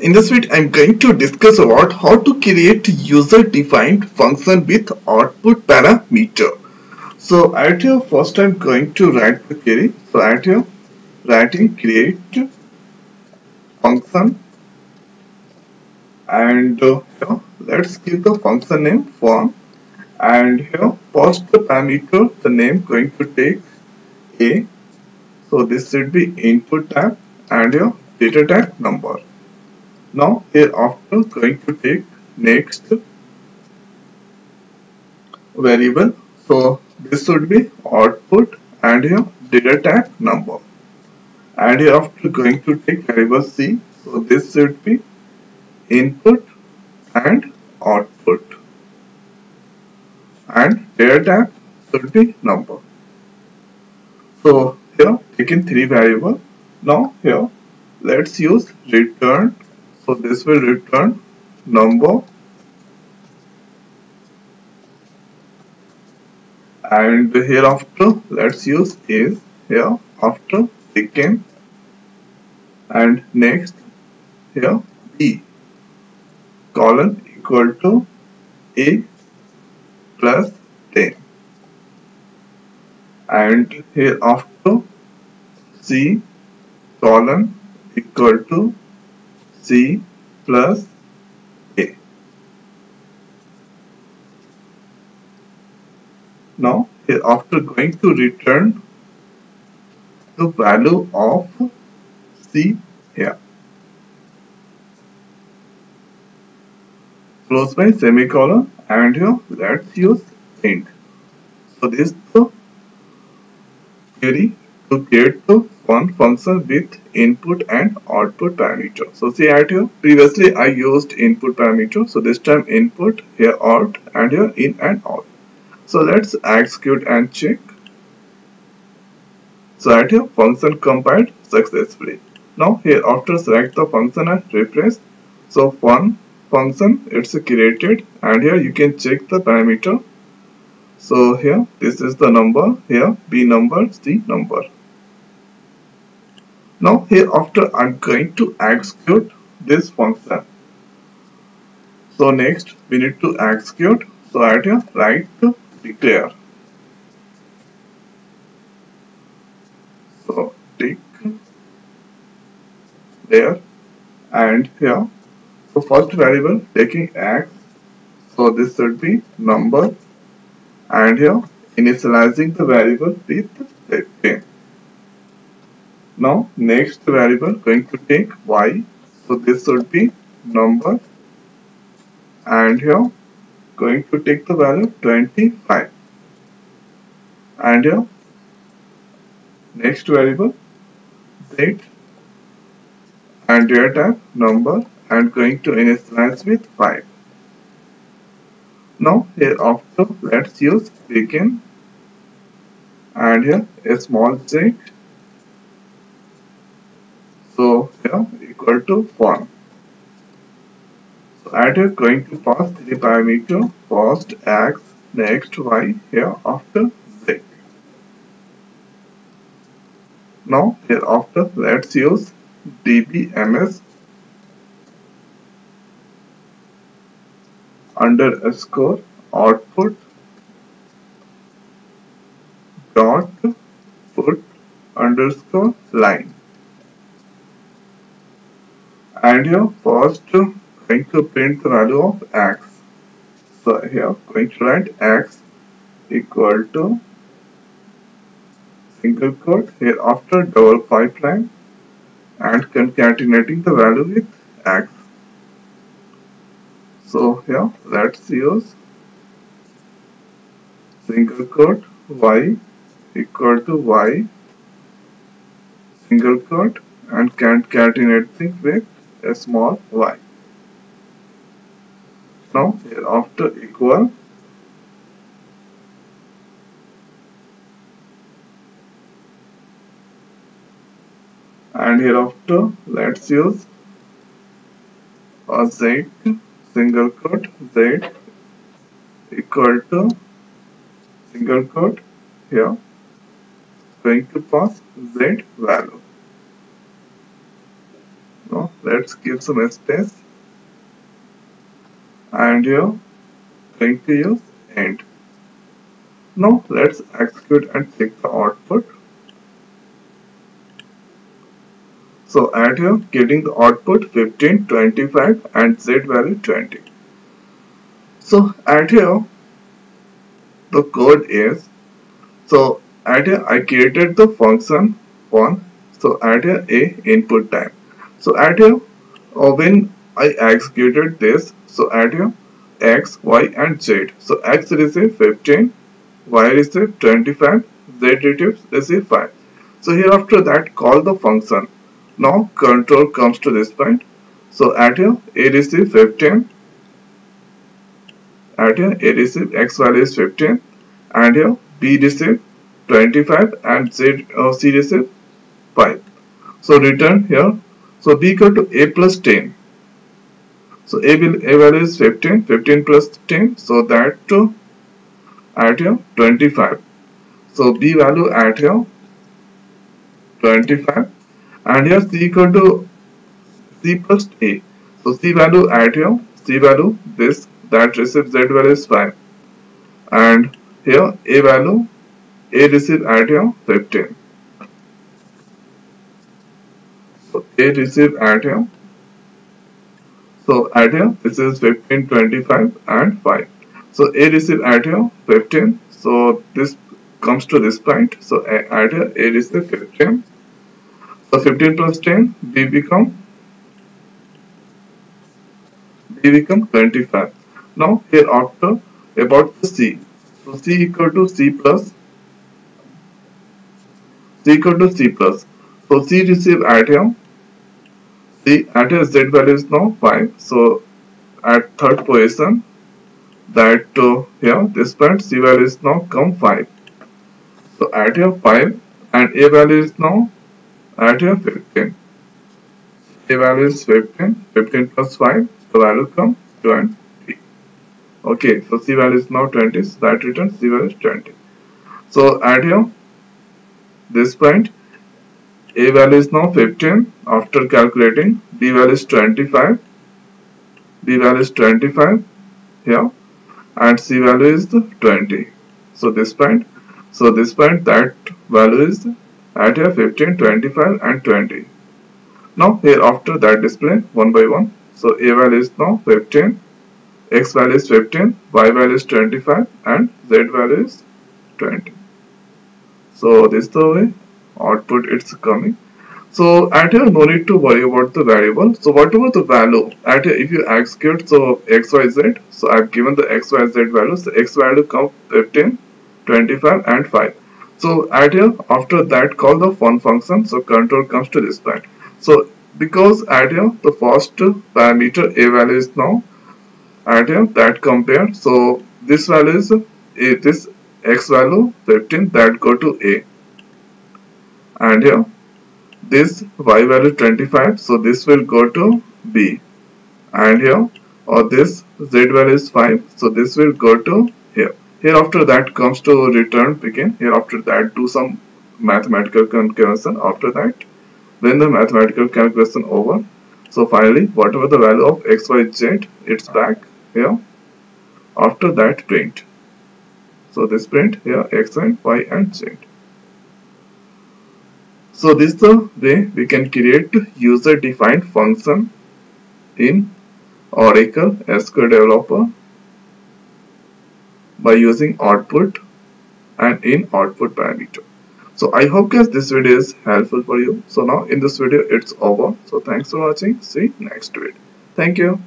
In this video, I'm going to discuss about how to create user-defined function with output parameter. So at here, first I'm going to write the query. So at here, writing create function and uh, here, let's give the function name form and here first the parameter the name going to take a so this should be input type and your data type number now here after going to take next. Variable so this should be output and here data type number. And here after going to take variable c so this should be input and output. And data type should be number. So here taking three variable now here let's use return so this will return number and hereafter let's use is here after second and next here b. Colon equal to a plus 10 and here after c colon equal to c plus a. Now after going to return the value of c here. Close by semicolon and here let's use end. So this is the query to create the one function with input and output parameter. So see right here previously i used input parameter. So this time input here out and here in and out. So let's execute and check. So right here function compiled successfully. Now here after select the function and refresh. So one function it's created and here you can check the parameter. So here this is the number. Here b number c number now here after i'm going to execute this function. So next we need to execute so right here write declare. So there and here so first variable taking x so this should be number and here initializing the variable with 10 now next variable going to take y. So this should be number. And here going to take the value 25 and here next variable date. And data type number and going to initialize with 5 now here after let's use begin. And here a small check so here equal to 1 so add here going to pass the parameter first x next y here after z. Now here after let's use dbms under underscore output dot put underscore line and here first going to print the value of x. So here going to write x equal to single quote. Here after double pipeline and concatenating the value with x. So here let's use single quote y equal to y. Single quote and concatenating with a small y. Now here after equal and hereafter let's use a z single quote z equal to single quote here going to pass z value let's give some space and here going to use end now let's execute and check the output. So add here getting the output 15 25 and z value 20 so add here the code is so add here I created the function one. So add here a input time so add here uh, when I executed this so add here x y and z. So x receive 15 y receive 25 z receive 5 so here after that call the function. Now control comes to this point. So add here a receive 15 add here a receive x value is 15 and here b receive 25 and z uh, c receive 5 so return here so b equal to a plus 10 so a, will, a value is 15 15 plus 10 so that to add here 25 so b value add here 25 and here c equal to c plus a. So c value add here c value this that receives z value is 5 and here a value a receive add here 15 so a receive add here so add here this is 15 25 and 5 so a receive add here 15 so this comes to this point. So add here a receive 15 so 15 plus 10 b become b become 25 now here after about the c. So c equal to c plus c equal to c plus. So c receive add here the at z value is now 5 so at third position that uh, here this point c value is now come 5 so at here 5 and a value is now at here 15 a value is 15 15 plus 5 the value come 20 okay so c value is now 20 so that returns c value is 20 so at here this point a value is now 15 after calculating. B value is 25 b value is 25 here and c value is the 20 so this point so this point that value is at here 15 25 and 20 now here after that display one by one. So a value is now 15 x value is 15 y value is 25 and z value is 20 so this is the way output it's coming. So at here no need to worry about the variable. So whatever the value at here if you execute so xyz so i've given the xyz values the x value come 15 25 and 5 so at here after that call the fun function. So control comes to this point so because at here the first parameter a value is now at here that compare. So this value is a, this x value 15 that go to a and here this y value 25 so this will go to b. And here or this z value is 5 so this will go to here. Here after that comes to return begin. Here after that do some mathematical calculation. After that when the mathematical calculation over so finally whatever the value of x y z it's back here. After that print. So this print here x and y and z so this is the way we can create user-defined function in Oracle SQL Developer by using output and in output parameter. So I hope guys this video is helpful for you. So now in this video it's over. So thanks for watching. See next video. Thank you.